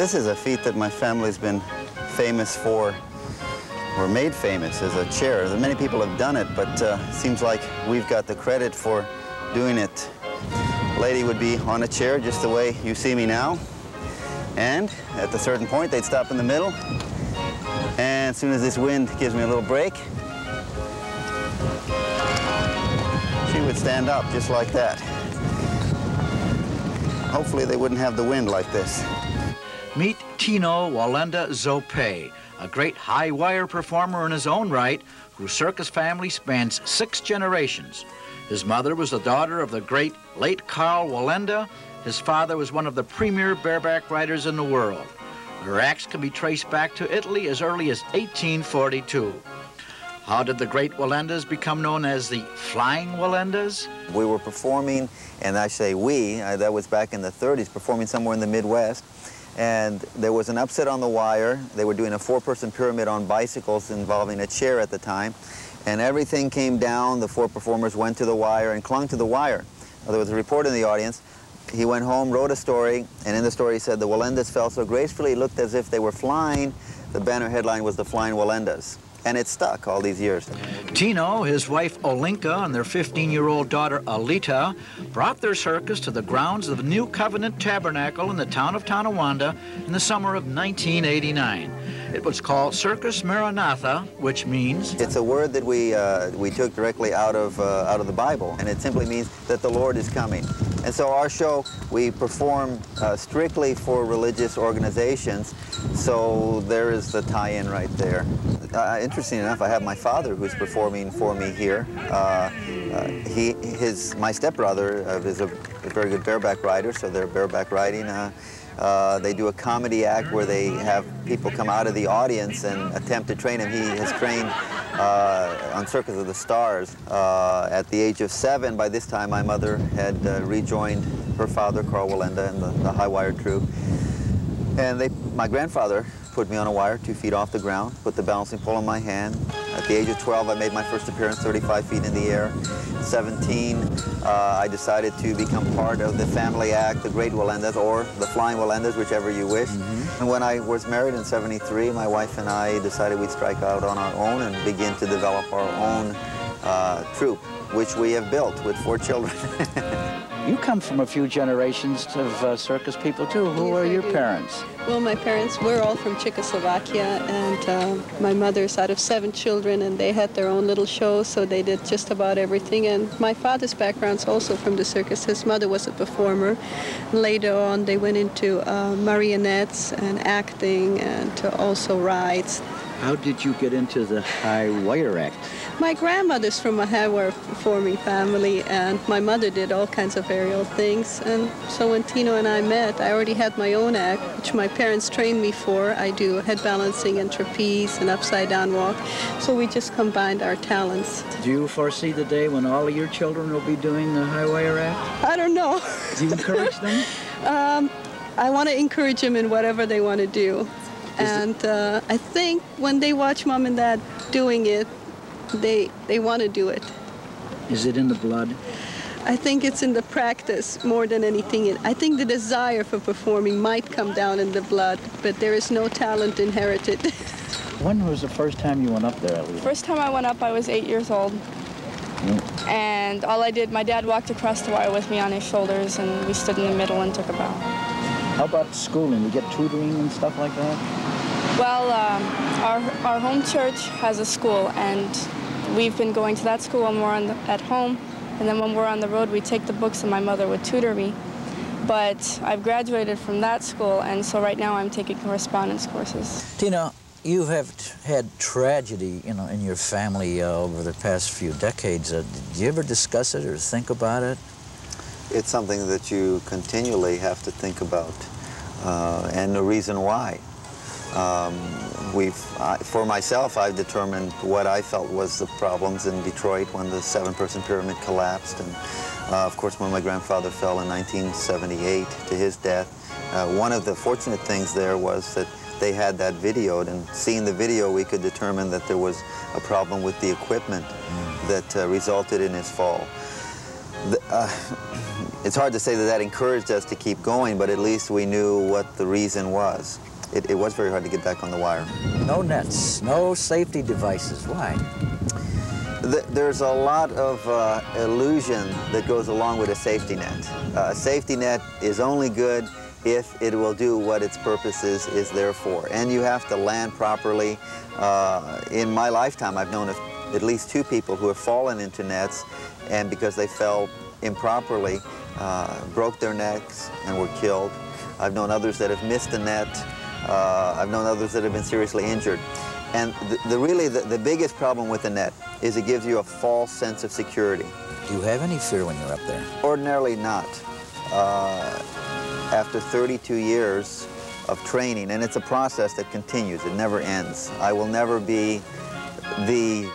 This is a feat that my family's been famous for, or made famous as a chair. Many people have done it, but uh, seems like we've got the credit for doing it. Lady would be on a chair just the way you see me now. And at a certain point, they'd stop in the middle. And as soon as this wind gives me a little break, she would stand up just like that. Hopefully they wouldn't have the wind like this. Meet Tino Wallenda Zoppe, a great high wire performer in his own right, whose circus family spans six generations. His mother was the daughter of the great late Karl Wallenda. His father was one of the premier bareback riders in the world. Their acts can be traced back to Italy as early as 1842. How did the great Wallendas become known as the Flying Wallendas? We were performing, and I say we, that was back in the 30s, performing somewhere in the Midwest. And there was an upset on the wire. They were doing a four-person pyramid on bicycles involving a chair at the time and everything came down. The four performers went to the wire and clung to the wire. There was a reporter in the audience. He went home, wrote a story, and in the story he said the Wallendas fell so gracefully, it looked as if they were flying. The banner headline was the Flying Wallendas. And it stuck all these years. Tino, his wife Olinka, and their 15-year-old daughter Alida brought their circus to the grounds of the New Covenant Tabernacle in the town of Tonawanda in the summer of 1989. It was called Circus Maranatha, which means it's a word that we uh, we took directly out of uh, out of the Bible, and it simply means that the Lord is coming. And so our show we perform uh, strictly for religious organizations. So there is the tie-in right there. Uh, interesting enough, I have my father who's performing for me here. Uh, uh, he his my stepbrother is a, a, very good bareback rider, so they're bareback riding. Uh, they do a comedy act where they have people come out of the audience and attempt to train him. He has trained uh, on Circus of the Stars. Uh, at the age of seven, by this time, my mother had uh, rejoined her father, Karl Wallenda, and the, the high wire troupe. And they, my grandfather put me on a wire two feet off the ground, put the balancing pole in my hand. At the age of 12, I made my first appearance 35 feet in the air. 17, uh, I decided to become part of the family act, the Great Wallendas, or the Flying Wallendas, whichever you wish. Mm -hmm. And when I was married in 73, my wife and I decided we'd strike out on our own and begin to develop our own uh, troupe, which we have built with four children. You come from a few generations of uh, circus people too. Who yes, are your parents? Well, my parents were all from Czechoslovakia, and uh, my mother's out of seven children, and they had their own little show, so they did just about everything. And my father's background's also from the circus. His mother was a performer. Later on, they went into uh, marionettes and acting, and also rides. How did you get into the high wire act? My grandmother's from a high wire performing family, and my mother did all kinds of aerial things. And so when Tino and I met, I already had my own act, which my parents trained me for. I do head balancing and trapeze and upside down walk. So we just combined our talents. Do you foresee the day when all of your children will be doing the high wire act? I don't know. Do you encourage them? um, I want to encourage them in whatever they want to do. And uh, I think when they watch mom and dad doing it, they they want to do it. Is it in the blood? I think it's in the practice more than anything. I think the desire for performing might come down in the blood, but there is no talent inherited. when was the first time you went up there, First time I went up, I was eight years old. Mm. And all I did, my dad walked across the wire with me on his shoulders, and we stood in the middle and took a bow. How about schooling? You get tutoring and stuff like that? Well, um, our, our home church has a school, and we've been going to that school when we're on the, at home. And then when we're on the road, we take the books, and my mother would tutor me. But I've graduated from that school, and so right now I'm taking correspondence courses. Tina, you have had tragedy, you know, in your family uh, over the past few decades. Uh, did you ever discuss it or think about it? It's something that you continually have to think about, uh, and the reason why. Um, we've, uh, for myself, I've determined what I felt was the problems in Detroit when the seven-person pyramid collapsed, and uh, of course when my grandfather fell in 1978 to his death. Uh, one of the fortunate things there was that they had that videoed, and seeing the video, we could determine that there was a problem with the equipment mm. that uh, resulted in his fall. The, uh, it's hard to say that that encouraged us to keep going, but at least we knew what the reason was. It, it was very hard to get back on the wire. No nets, no safety devices. Why? There's a lot of uh, illusion that goes along with a safety net. Uh, a safety net is only good if it will do what its purpose is, is there for. And you have to land properly. Uh, in my lifetime, I've known of at least two people who have fallen into nets and because they fell improperly, uh, broke their necks and were killed. I've known others that have missed a net. Uh, I've known others that have been seriously injured. And the, the really, the, the biggest problem with the net is it gives you a false sense of security. Do you have any fear when you're up there? Ordinarily not. Uh, after 32 years of training, and it's a process that continues, it never ends. I will never be the,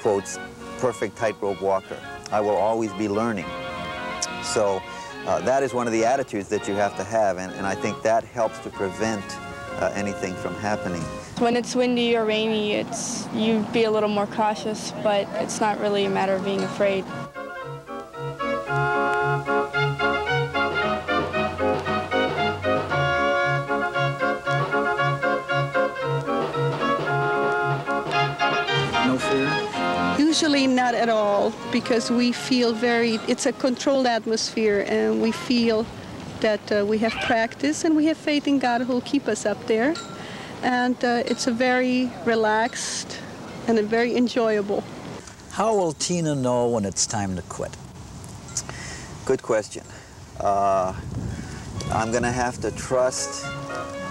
quotes, perfect tightrope walker. I will always be learning. So uh, that is one of the attitudes that you have to have, and, and I think that helps to prevent uh, anything from happening. When it's windy or rainy, it's you'd be a little more cautious, but it's not really a matter of being afraid. No fear? Usually not at all because we feel very, it's a controlled atmosphere and we feel that uh, we have practice and we have faith in God who will keep us up there. And uh, it's a very relaxed and a very enjoyable. How will Tina know when it's time to quit? Good question. Uh, I'm going to have to trust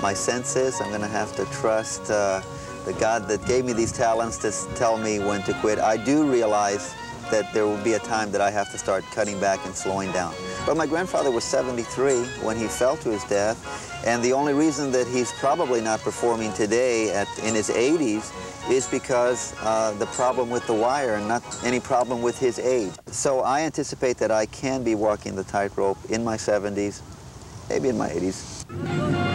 my senses. I'm going to have to trust uh, the God that gave me these talents to tell me when to quit. I do realize that there will be a time that I have to start cutting back and slowing down. But my grandfather was 73 when he fell to his death, and the only reason that he's probably not performing today at, in his 80s is because uh, the problem with the wire and not any problem with his age. So I anticipate that I can be walking the tightrope in my 70s, maybe in my 80s.